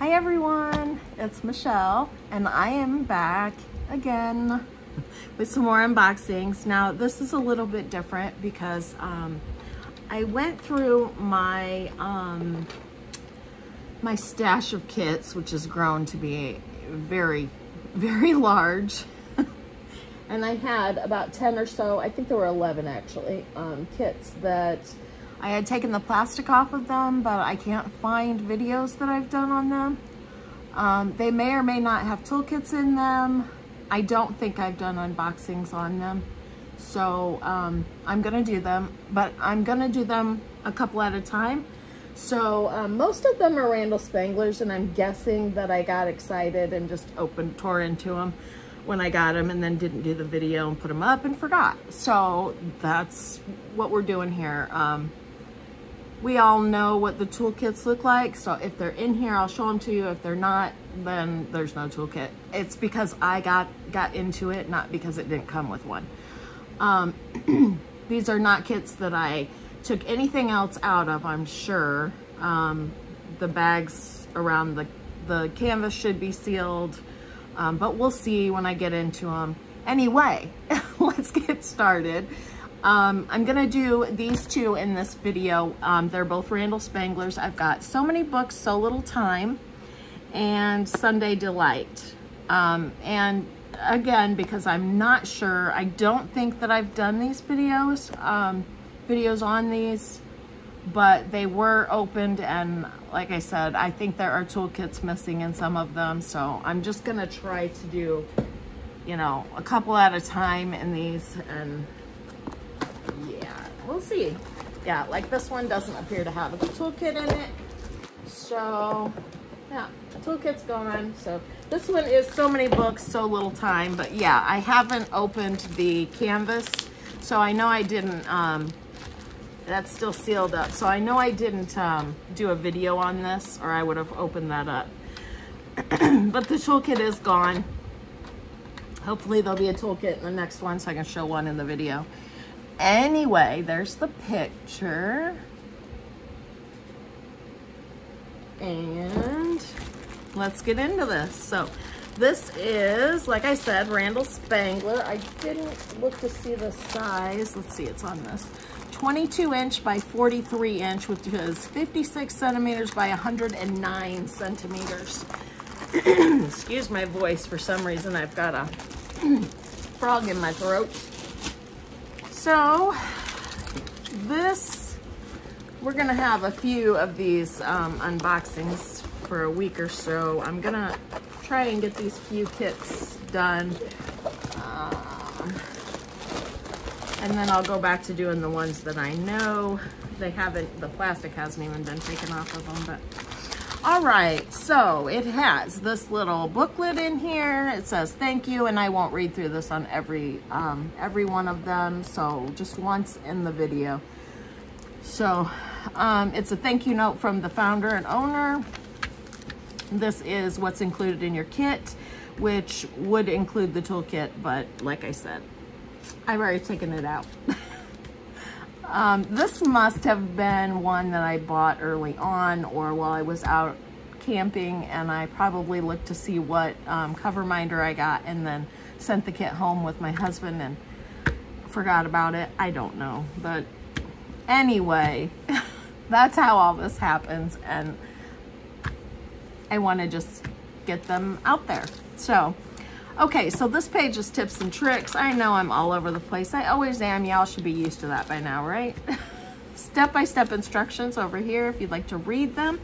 Hi everyone, it's Michelle and I am back again with some more unboxings. Now this is a little bit different because um, I went through my um, my stash of kits which has grown to be very very large and I had about 10 or so, I think there were 11 actually, um, kits that I had taken the plastic off of them, but I can't find videos that I've done on them. Um, they may or may not have toolkits in them. I don't think I've done unboxings on them. So um, I'm gonna do them, but I'm gonna do them a couple at a time. So um, most of them are Randal Spanglers and I'm guessing that I got excited and just opened, tore into them when I got them and then didn't do the video and put them up and forgot. So that's what we're doing here. Um, we all know what the toolkits look like. So if they're in here, I'll show them to you. If they're not, then there's no toolkit. It's because I got, got into it, not because it didn't come with one. Um, these are not kits that I took anything else out of, I'm sure. Um, the bags around the, the canvas should be sealed, um, but we'll see when I get into them. Anyway, let's get started. Um, I'm gonna do these two in this video. Um, they're both Randal Spanglers. I've got So Many Books, So Little Time, and Sunday Delight. Um, and again, because I'm not sure, I don't think that I've done these videos, um, videos on these, but they were opened and like I said, I think there are toolkits missing in some of them. So I'm just gonna try to do, you know, a couple at a time in these and we'll see. Yeah, like this one doesn't appear to have a toolkit in it. So, yeah, toolkit's gone. So this one is so many books, so little time. But yeah, I haven't opened the canvas. So I know I didn't, um, that's still sealed up. So I know I didn't um, do a video on this or I would have opened that up. but the toolkit is gone. Hopefully there'll be a toolkit in the next one so I can show one in the video. Anyway, there's the picture. And let's get into this. So this is, like I said, Randal Spangler. I didn't look to see the size. Let's see, it's on this. 22 inch by 43 inch, which is 56 centimeters by 109 centimeters. Excuse my voice. For some reason, I've got a frog in my throat. So this, we're gonna have a few of these um, unboxings for a week or so. I'm gonna try and get these few kits done. Um, and then I'll go back to doing the ones that I know. They haven't, the plastic hasn't even been taken off of them, but all right, so it has this little booklet in here. It says thank you, and I won't read through this on every um, every one of them, so just once in the video. So um, it's a thank you note from the founder and owner. This is what's included in your kit, which would include the toolkit, but like I said, I've already taken it out. Um, this must have been one that I bought early on or while I was out camping and I probably looked to see what um, cover minder I got and then sent the kit home with my husband and forgot about it. I don't know. But anyway, that's how all this happens and I want to just get them out there. So Okay, so this page is tips and tricks. I know I'm all over the place. I always am. Y'all should be used to that by now, right? Step-by-step -step instructions over here if you'd like to read them.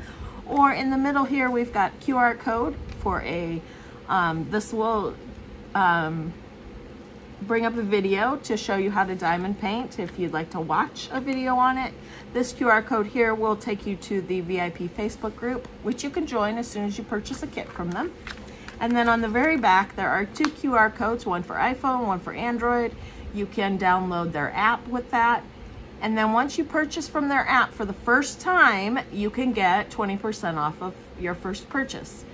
Or in the middle here, we've got QR code for a, um, this will um, bring up a video to show you how to diamond paint if you'd like to watch a video on it. This QR code here will take you to the VIP Facebook group, which you can join as soon as you purchase a kit from them. And then on the very back, there are two QR codes, one for iPhone, one for Android. You can download their app with that. And then once you purchase from their app for the first time, you can get 20% off of your first purchase,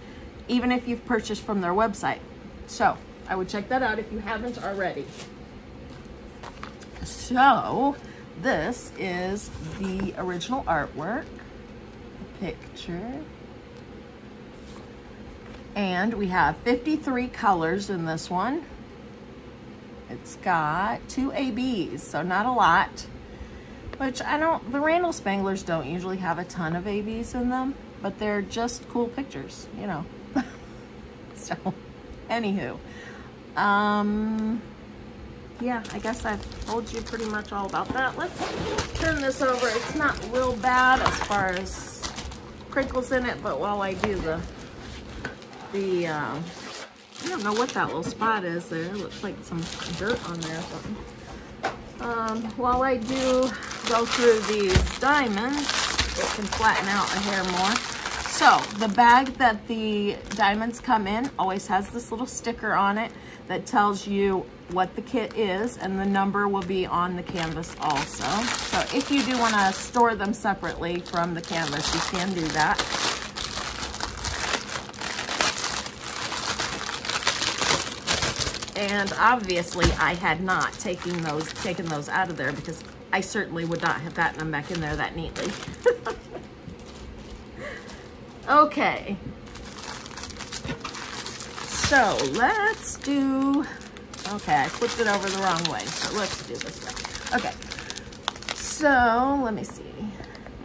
even if you've purchased from their website. So I would check that out if you haven't already. So this is the original artwork, the picture. And we have 53 colors in this one. It's got two ABs, so not a lot. Which I don't, the Randal Spanglers don't usually have a ton of ABs in them, but they're just cool pictures, you know. so, anywho. Um, yeah, I guess I've told you pretty much all about that. Let's turn this over. It's not real bad as far as crinkles in it, but while I do the, the, uh, I don't know what that little spot is there. It looks like some dirt on there or something. Um, while I do go through these diamonds, it can flatten out a hair more. So the bag that the diamonds come in always has this little sticker on it that tells you what the kit is and the number will be on the canvas also. So if you do want to store them separately from the canvas, you can do that. And obviously I had not taken those, taken those out of there because I certainly would not have gotten them back in there that neatly. okay. So let's do, okay, I flipped it over the wrong way. So let's do this way. Okay. So let me see.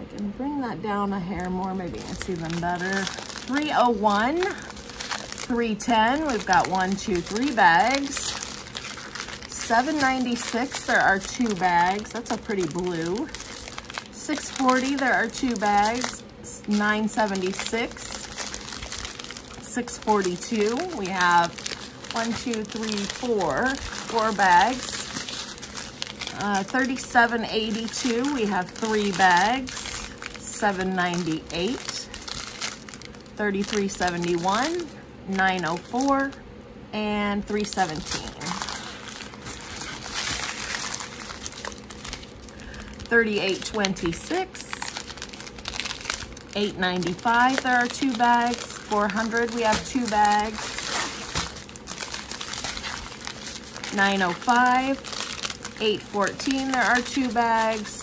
I can bring that down a hair more. Maybe I can see them better. 301, 310. We've got one, two, three bags. 796, there are two bags. That's a pretty blue. 640, there are two bags. 976. 642. We have one, two, three, four, four bags. Uh, 3782, we have three bags. 798. 3371, 904, and 317. 3826, 895, there are two bags. 400, we have two bags. 905, 814, there are two bags.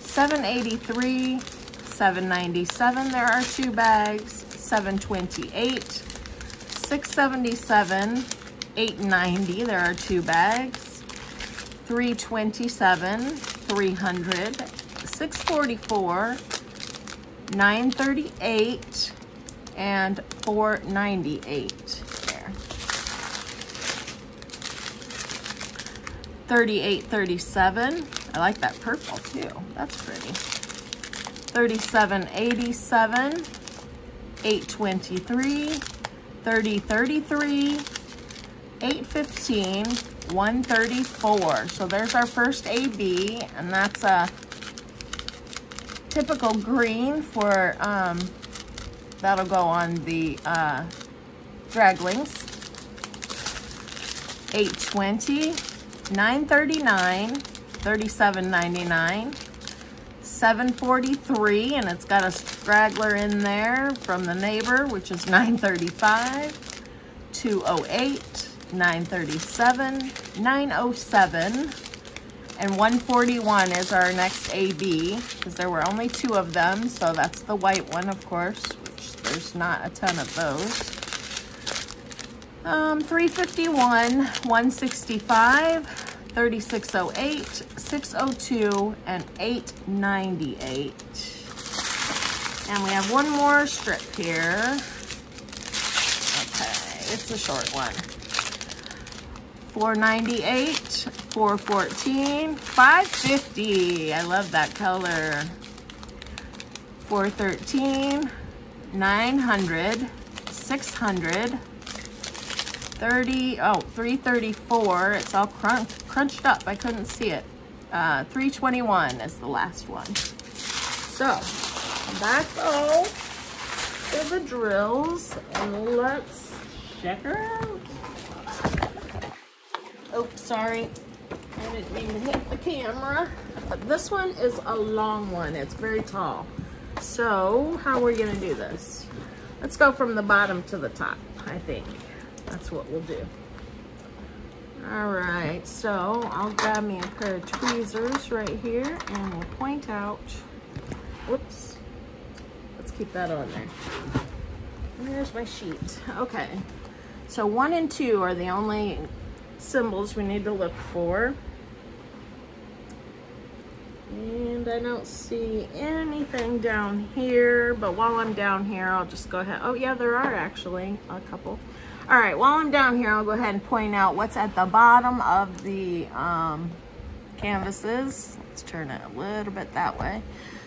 783, 797, there are two bags. 728, 677, 890, there are two bags. 327, 300, 644, 938 and 498 there. 3837. I like that purple too. That's pretty. 3787, 823, 3033, 815, 134. So there's our first AB, and that's a typical green for, um, that'll go on the uh, draglings. 820, 939, 37.99, 743, and it's got a straggler in there from the neighbor, which is 935, 208, 937, 907, and 141 is our next AB, because there were only two of them, so that's the white one, of course, which there's not a ton of those. Um, 351, 165, 3608, 602, and 898. And we have one more strip here. Okay, it's a short one. 498, 414, 550. I love that color. 413, 900, 600, 30, oh, 334. It's all crunch, crunched up. I couldn't see it. Uh, 321 is the last one. So, that's all for the drills. And let's check her out. Oh, sorry. I didn't mean to hit the camera. But this one is a long one. It's very tall. So, how are we going to do this? Let's go from the bottom to the top, I think. That's what we'll do. All right, so I'll grab me a pair of tweezers right here and we'll point out, whoops, keep that on there. There's my sheet. Okay. So one and two are the only symbols we need to look for. And I don't see anything down here, but while I'm down here, I'll just go ahead. Oh yeah, there are actually a couple. All right, while I'm down here, I'll go ahead and point out what's at the bottom of the um, canvases. Let's turn it a little bit that way.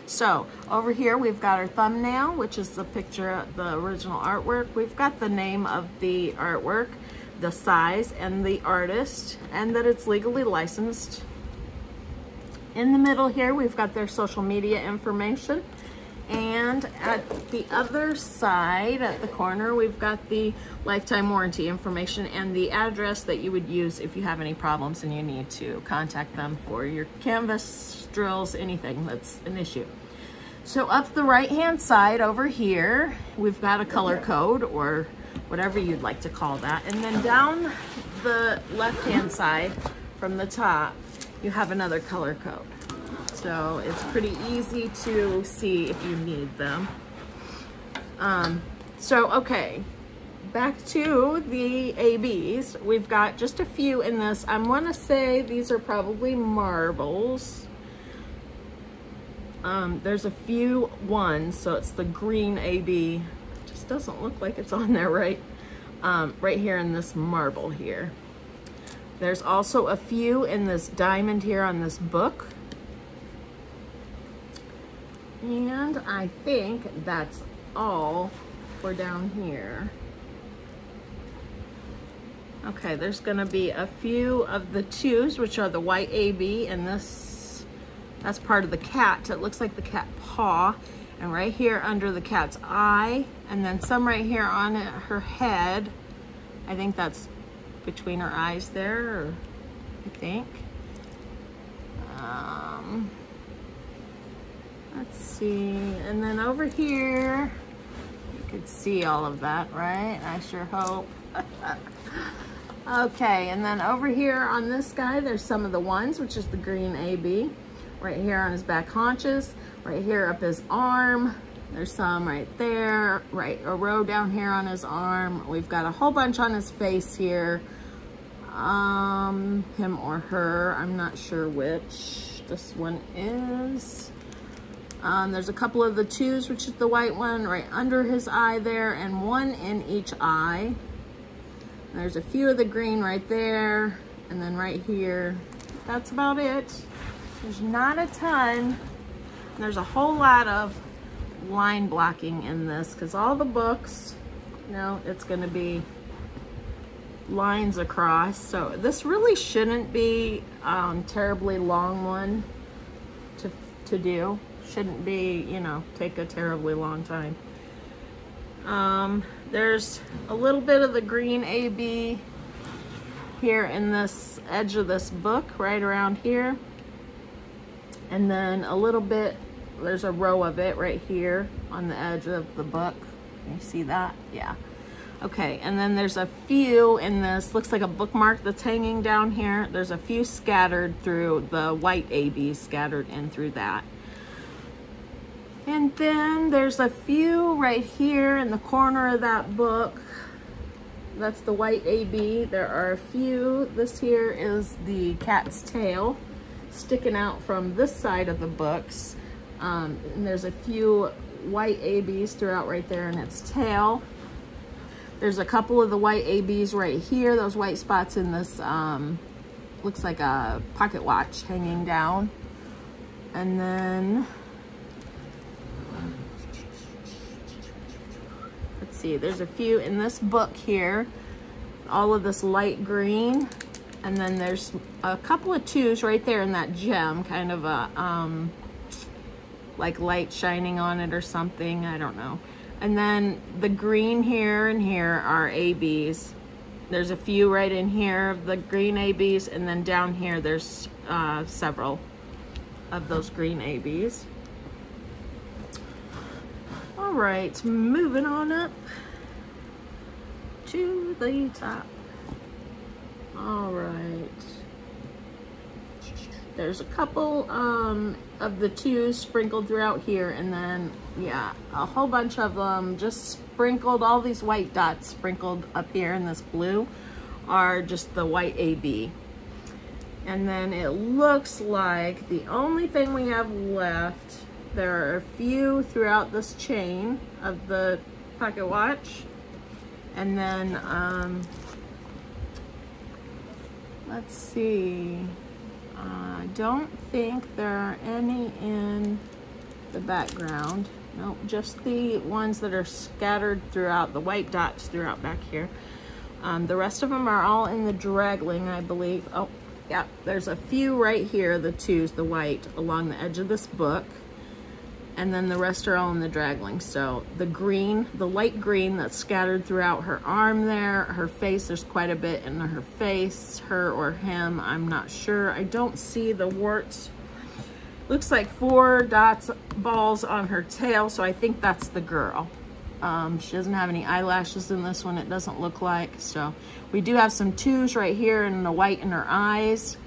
So over here, we've got our thumbnail, which is the picture, of the original artwork. We've got the name of the artwork, the size and the artist, and that it's legally licensed. In the middle here, we've got their social media information. And at the other side, at the corner, we've got the lifetime warranty information and the address that you would use if you have any problems and you need to contact them for your canvas, drills, anything that's an issue. So up the right-hand side over here, we've got a color code or whatever you'd like to call that. And then down the left-hand side from the top, you have another color code. So it's pretty easy to see if you need them. Um, so, okay, back to the ABs. We've got just a few in this. I'm gonna say these are probably marbles. Um, there's a few ones, so it's the green AB. Just doesn't look like it's on there right, um, right here in this marble here. There's also a few in this diamond here on this book. And I think that's all for down here. Okay, there's gonna be a few of the twos, which are the white AB, and this, that's part of the cat. It looks like the cat paw. And right here under the cat's eye, and then some right here on her head. I think that's between her eyes there, I think. Um, Let's see, and then over here, you could see all of that, right? I sure hope. okay, and then over here on this guy, there's some of the ones, which is the green AB. Right here on his back haunches, right here up his arm. There's some right there, right, a row down here on his arm. We've got a whole bunch on his face here. Um, him or her, I'm not sure which this one is. Um, there's a couple of the twos, which is the white one right under his eye there, and one in each eye. There's a few of the green right there, and then right here. That's about it. There's not a ton. There's a whole lot of line blocking in this, because all the books, you know, it's going to be lines across. So this really shouldn't be um, terribly long one to, to do shouldn't be, you know, take a terribly long time. Um, there's a little bit of the green AB here in this edge of this book, right around here. And then a little bit, there's a row of it right here on the edge of the book. Can you see that? Yeah. Okay, and then there's a few in this, looks like a bookmark that's hanging down here. There's a few scattered through the white AB scattered in through that. And then there's a few right here in the corner of that book. That's the white AB. There are a few. This here is the cat's tail sticking out from this side of the books. Um, and there's a few white ABs throughout right there in its tail. There's a couple of the white ABs right here, those white spots in this, um, looks like a pocket watch hanging down. And then see, there's a few in this book here, all of this light green, and then there's a couple of twos right there in that gem, kind of a, um, like light shining on it or something, I don't know. And then the green here and here are ABs. There's a few right in here of the green ABs, and then down here there's uh, several of those green ABs. All right, moving on up to the top. All right. There's a couple um, of the twos sprinkled throughout here and then yeah a whole bunch of them just sprinkled all these white dots sprinkled up here in this blue are just the white AB and then it looks like the only thing we have left there are a few throughout this chain of the pocket watch and then um, let's see I don't think there are any in the background. Nope, just the ones that are scattered throughout, the white dots throughout back here. Um, the rest of them are all in the dragling, I believe. Oh, yeah, there's a few right here, the twos, the white, along the edge of this book and then the rest are all in the dragling. So the green, the light green that's scattered throughout her arm there, her face, there's quite a bit in her face, her or him, I'm not sure. I don't see the warts. Looks like four dots, balls on her tail, so I think that's the girl. Um, she doesn't have any eyelashes in this one, it doesn't look like. So we do have some twos right here and the white in her eyes,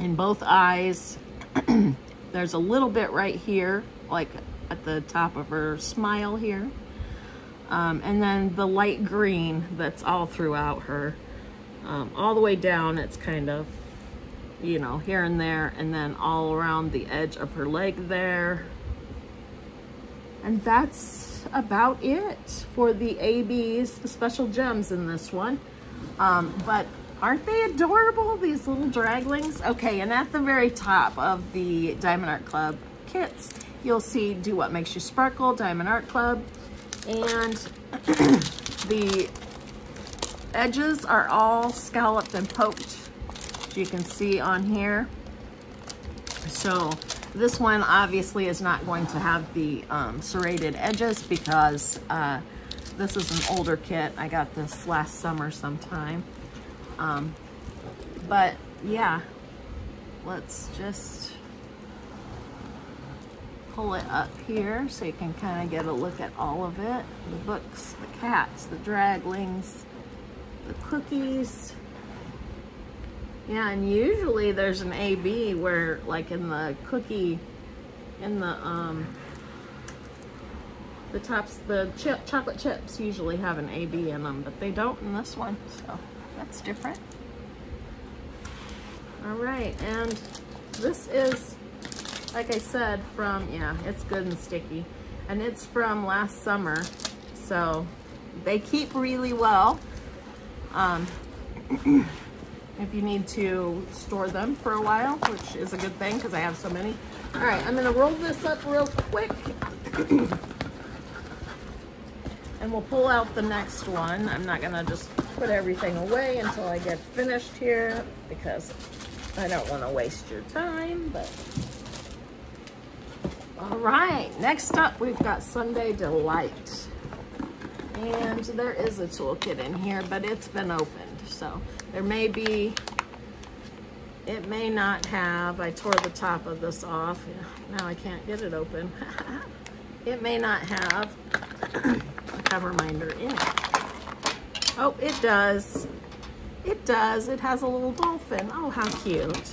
in both eyes. There's a little bit right here, like at the top of her smile here. Um, and then the light green that's all throughout her. Um, all the way down, it's kind of, you know, here and there, and then all around the edge of her leg there. And that's about it for the ABs, the special gems in this one. Um, but Aren't they adorable, these little draglings? Okay, and at the very top of the Diamond Art Club kits, you'll see Do What Makes You Sparkle, Diamond Art Club, and the edges are all scalloped and poked, as you can see on here. So this one obviously is not going to have the um, serrated edges because uh, this is an older kit. I got this last summer sometime. Um, but yeah, let's just pull it up here so you can kind of get a look at all of it. The books, the cats, the draglings, the cookies. Yeah, and usually there's an AB where like in the cookie, in the, um, the tops, the chip, chocolate chips usually have an AB in them, but they don't in this one, so. That's different. All right, and this is, like I said, from, yeah, it's good and sticky. And it's from last summer, so they keep really well. Um, if you need to store them for a while, which is a good thing because I have so many. All right, I'm gonna roll this up real quick. and we'll pull out the next one. I'm not gonna just put everything away until I get finished here because I don't want to waste your time, but all right, next up we've got Sunday Delight. And there is a toolkit in here, but it's been opened. So there may be, it may not have, I tore the top of this off. Now I can't get it open. it may not have a cover minder in it. Oh, it does. It does. It has a little dolphin. Oh, how cute.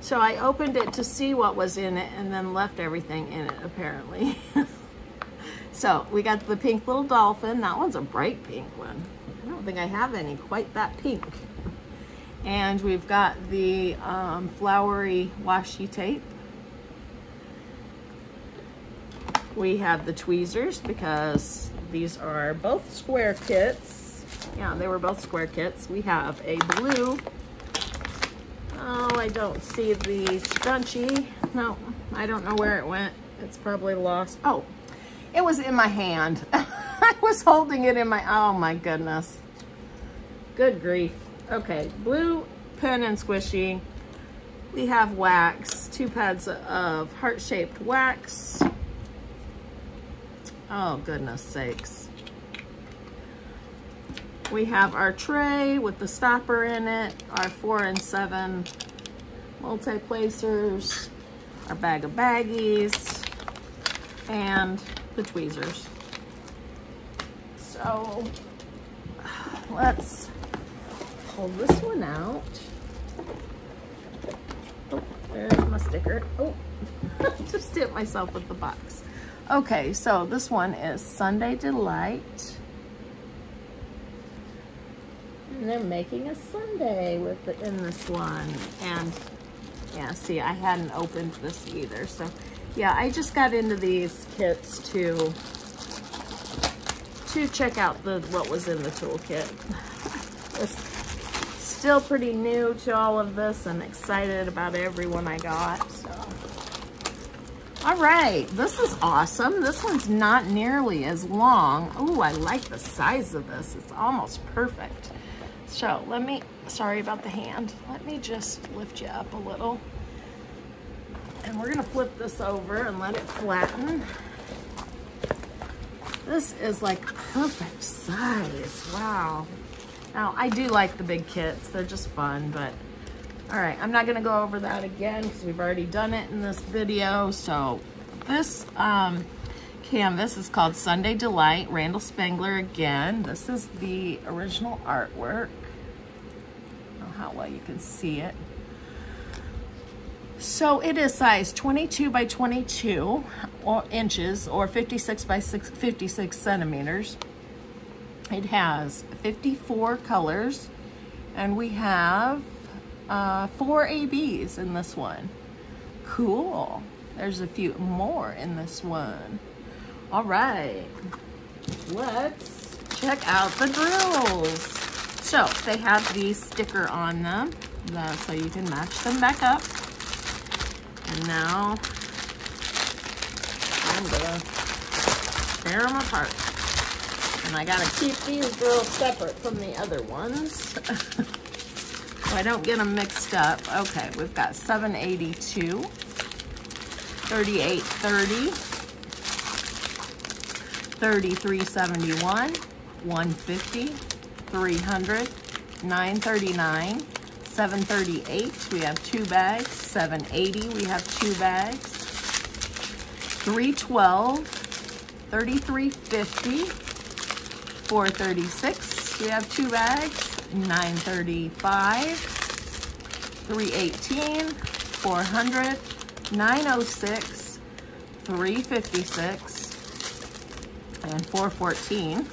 So I opened it to see what was in it and then left everything in it, apparently. so we got the pink little dolphin. That one's a bright pink one. I don't think I have any quite that pink. And we've got the um, flowery washi tape. We have the tweezers because these are both square kits. Yeah, they were both square kits. We have a blue. Oh, I don't see the scrunchie. No, I don't know where it went. It's probably lost. Oh, it was in my hand. I was holding it in my, oh my goodness. Good grief. Okay, blue pen and squishy. We have wax, two pads of heart-shaped wax. Oh, goodness sakes. We have our tray with the stopper in it, our four and seven multi-placers, our bag of baggies, and the tweezers. So let's pull this one out. Oh, There's my sticker. Oh, just hit myself with the box. Okay, so this one is Sunday Delight. And they're making a sundae with the, in this one. And yeah, see, I hadn't opened this either. So yeah, I just got into these kits to to check out the what was in the toolkit. still pretty new to all of this and excited about every one I got. So. All right, this is awesome. This one's not nearly as long. Oh, I like the size of this. It's almost perfect. So let me, sorry about the hand. Let me just lift you up a little. And we're gonna flip this over and let it flatten. This is like perfect size, wow. Now, I do like the big kits. They're just fun, but all right, I'm not gonna go over that again because we've already done it in this video. So this um, canvas is called Sunday Delight, Randal Spangler again. This is the original artwork. How well you can see it. So it is size 22 by 22 or inches or 56 by 6, 56 centimeters. It has 54 colors and we have uh, four ABs in this one. Cool. There's a few more in this one. All right, let's check out the drills. So they have the sticker on them so you can match them back up. And now I'm gonna tear them apart. And I gotta keep these drills separate from the other ones. so I don't get them mixed up. Okay, we've got 782, 3830, 3371, 150, 300, 939, 738, we have two bags. 780, we have two bags. 312, 3350, 436, we have two bags. 935, 318, 400, 906, 356, and 414.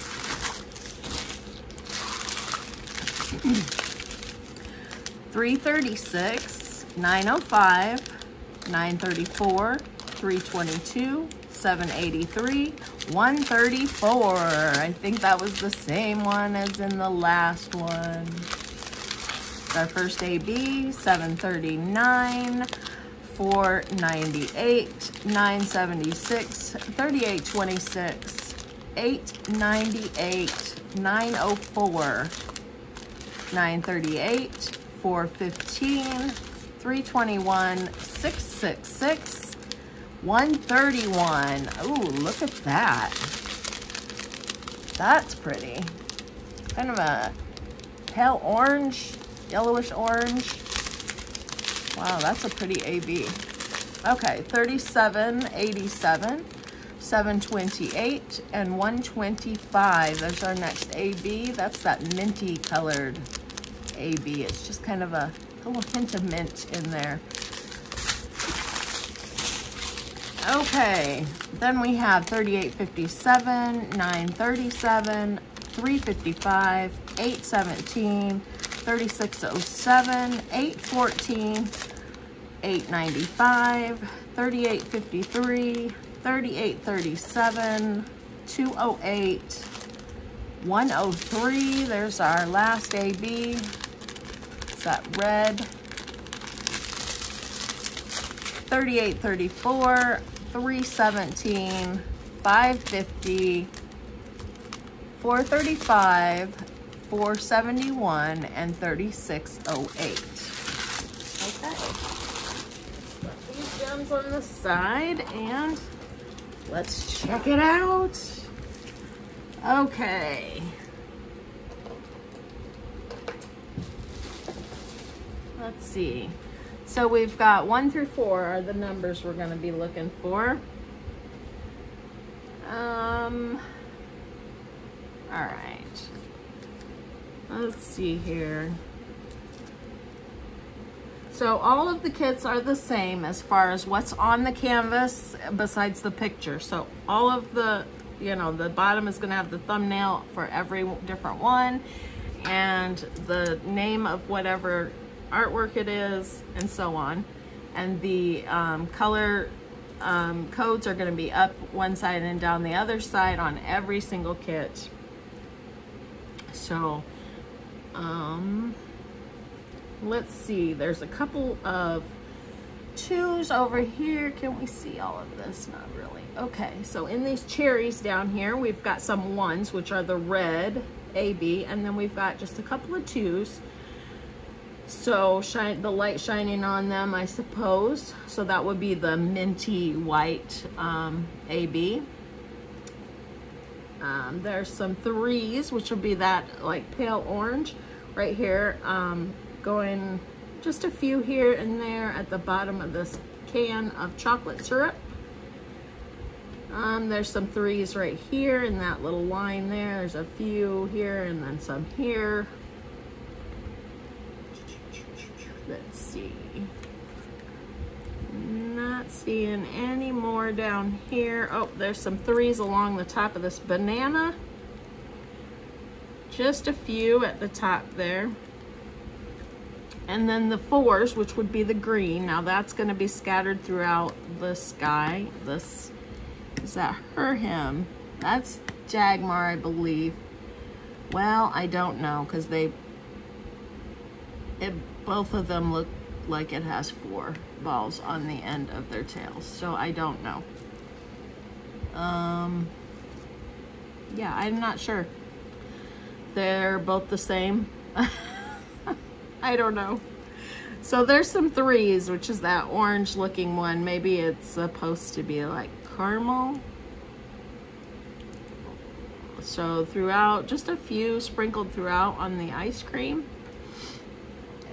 336, 905, 934, 322, 783, 134. I think that was the same one as in the last one. Our first AB, 739, 498, 976, 3826, 898, 904, 938, 415, 321, 666, 131. Ooh, look at that. That's pretty. Kind of a pale orange, yellowish orange. Wow, that's a pretty AB. Okay, 3787, 728, and 125. There's our next AB. That's that minty colored AB. It's just kind of a, a little hint of mint in there. Okay, then we have 3857, 937, 355, 817, 3607, 814, 895, 3853, 3837, 208, 103, there's our last AB It's that red. 38, 34, 317, 550, 435, 471, and 3608. Okay. Put these gems on the side and let's check it out. Okay. let's see. So we've got one through four are the numbers we're going to be looking for. Um, all right. Let's see here. So all of the kits are the same as far as what's on the canvas besides the picture. So all of the, you know, the bottom is gonna have the thumbnail for every different one and the name of whatever artwork it is and so on. And the um, color um, codes are gonna be up one side and down the other side on every single kit. So, um, let's see, there's a couple of twos over here. Can we see all of this? Not really. Okay, so in these cherries down here, we've got some ones, which are the red AB, and then we've got just a couple of twos. So shine the light shining on them, I suppose. So that would be the minty white um, AB. Um, there's some threes, which will be that like pale orange right here. Um, going just a few here and there at the bottom of this can of chocolate syrup. Um, there's some threes right here in that little line there. There's a few here and then some here. Let's see. Not seeing any more down here. Oh, there's some threes along the top of this banana. Just a few at the top there. And then the fours, which would be the green. Now that's going to be scattered throughout the sky. This, is that her, him? That's Jagmar, I believe. Well, I don't know because they, it, both of them look like it has four balls on the end of their tails. So I don't know. Um, yeah, I'm not sure. They're both the same. I don't know. So there's some threes, which is that orange looking one. Maybe it's supposed to be like caramel. So throughout, just a few sprinkled throughout on the ice cream.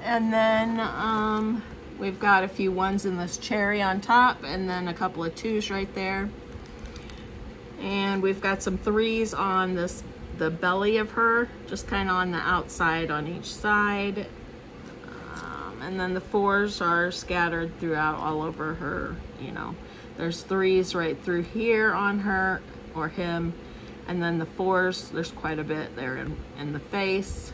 And then um, we've got a few ones in this cherry on top and then a couple of twos right there. And we've got some threes on this the belly of her, just kind of on the outside on each side and then the fours are scattered throughout all over her, you know. There's threes right through here on her or him, and then the fours, there's quite a bit there in, in the face.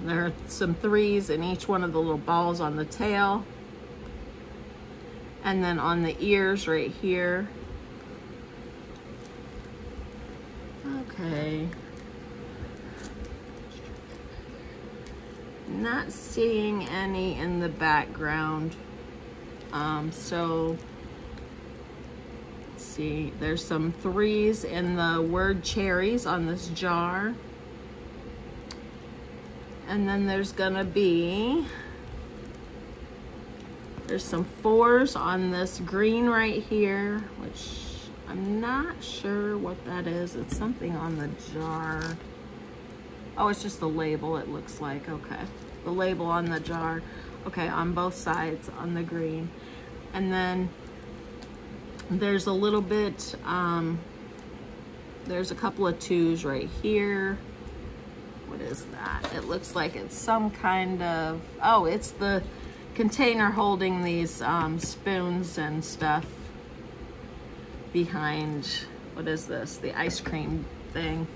There are some threes in each one of the little balls on the tail. And then on the ears right here. Okay. Not seeing any in the background. Um, so, let's see, there's some threes in the word cherries on this jar. And then there's gonna be, there's some fours on this green right here, which I'm not sure what that is. It's something on the jar. Oh, it's just the label, it looks like, okay. The label on the jar. Okay, on both sides on the green. And then there's a little bit, um, there's a couple of twos right here. What is that? It looks like it's some kind of, oh, it's the container holding these um, spoons and stuff behind, what is this? The ice cream thing.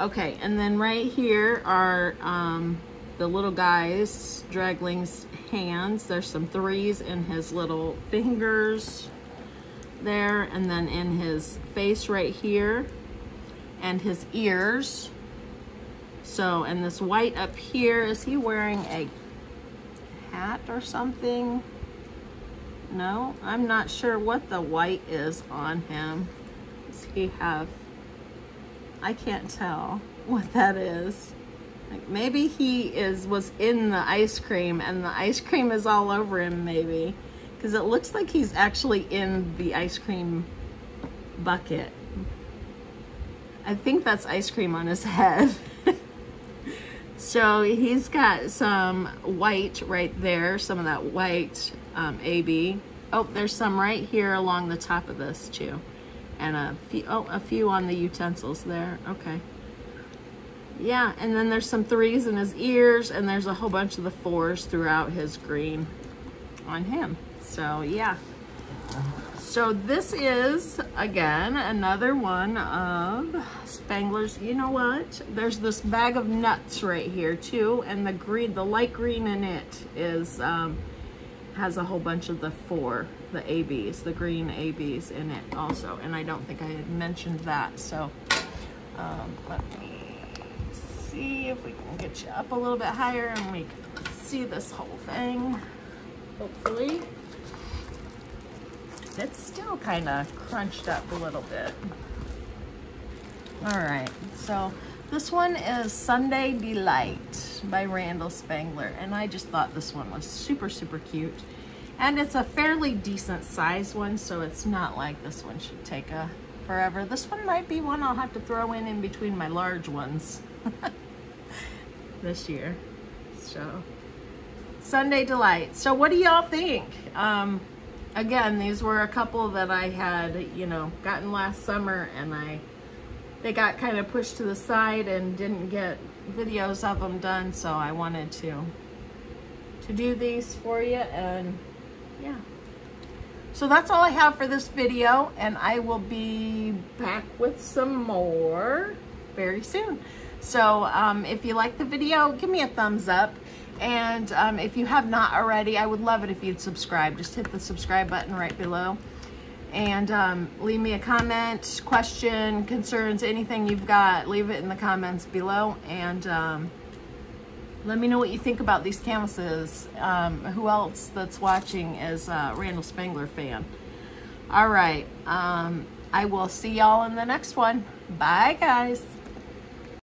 Okay, and then right here are um, the little guy's Dragling's hands. There's some threes in his little fingers there, and then in his face right here, and his ears. So, and this white up here, is he wearing a hat or something? No, I'm not sure what the white is on him. Does he have I can't tell what that is. Like maybe he is was in the ice cream and the ice cream is all over him maybe because it looks like he's actually in the ice cream bucket. I think that's ice cream on his head. so he's got some white right there, some of that white um, AB. Oh, there's some right here along the top of this too and a few, oh, a few on the utensils there. Okay. yeah, and then there's some threes in his ears, and there's a whole bunch of the fours throughout his green on him. So yeah. So this is, again, another one of Spangler's. You know what? There's this bag of nuts right here too, and the green, the light green in it is, um, has a whole bunch of the four, the ABs, the green ABs in it also. And I don't think I had mentioned that. So um, let me see if we can get you up a little bit higher and we can see this whole thing, hopefully. It's still kind of crunched up a little bit. All right, so this one is Sundae Delight by Randal Spangler, and I just thought this one was super, super cute. And it's a fairly decent size one, so it's not like this one should take a forever. This one might be one I'll have to throw in in between my large ones this year. So, Sundae Delight. So what do y'all think? Um, again, these were a couple that I had, you know, gotten last summer and I, they got kind of pushed to the side and didn't get videos of them done. So I wanted to, to do these for you and yeah. So that's all I have for this video and I will be back with some more very soon. So um, if you like the video, give me a thumbs up. And um, if you have not already, I would love it if you'd subscribe. Just hit the subscribe button right below. And um, leave me a comment, question, concerns, anything you've got, leave it in the comments below. And um, let me know what you think about these canvases. Um, who else that's watching is a Randal Spangler fan. All right. Um, I will see y'all in the next one. Bye, guys.